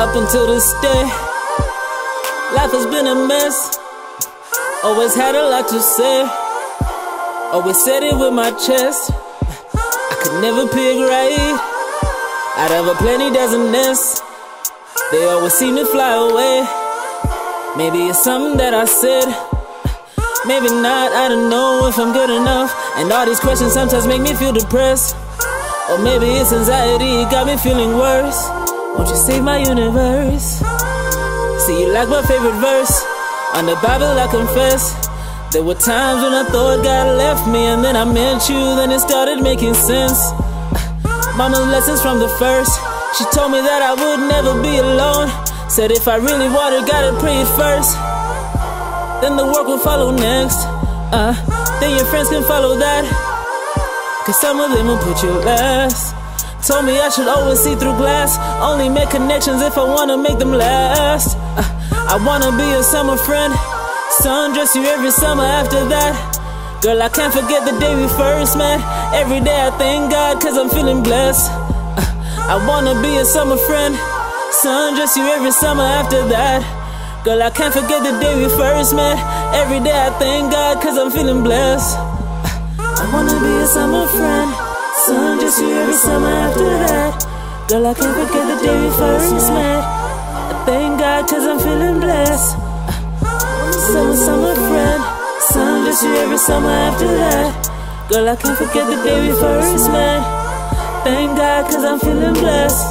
up until this day. Life has been a mess. Always had a lot to say. Always said it with my chest. I could never pick right. Out of a plenty dozen nests, they always seem to fly away. Maybe it's something that I said. Maybe not, I don't know if I'm good enough. And all these questions sometimes make me feel depressed. Or maybe it's anxiety, it got me feeling worse. Won't you save my universe? See, you like my favorite verse. On the Bible, I confess. There were times when I thought God left me, and then I met you, then it started making sense. Mama's lessons from the first. She told me that I would never be alone. Said if I really wanted, gotta pray it first. Then the work will follow next. Uh, then your friends can follow that. Cause some of them will put you last. Told me I should always see through glass. Only make connections if I wanna make them last. Uh, I wanna be a summer friend. Sundress you every summer after that. Girl, I can't forget the day we first met. Every day I thank God cause I'm feeling blessed. Uh, I wanna be a summer friend. Sundress you every summer after that. Girl, I can't forget the day we first met. Every day I thank God cause I'm feeling blessed. I wanna be a summer friend. Sundress you every summer after that. Girl, I can't forget the day we first met. I thank God cause I'm feeling blessed. Uh, summer, summer friend. Sundress you every summer after that. Girl, I can't forget the day we first met. Thank God cause I'm feeling blessed.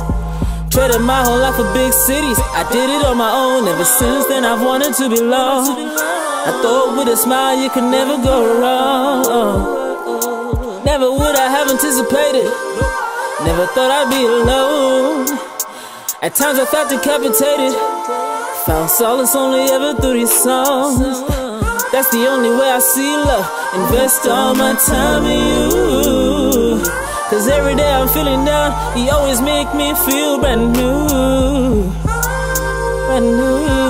Traded my whole life for big cities. I did it on my own. Ever since then, I've wanted to belong. I thought with a smile you could never go wrong. Never would I have anticipated. Never thought I'd be alone. At times I felt decapitated. Found solace only ever through these songs. That's the only way I see love. Invest all my time in you. Cause every day I'm feeling down, you always make me feel brand new. Brand new.